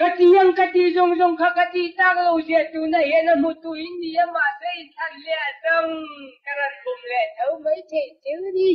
kati yang kati zong zong kha kati ta lo je tu na ye na mu tu in ni ma sai than le dong karan bum le thau mai che chữ ni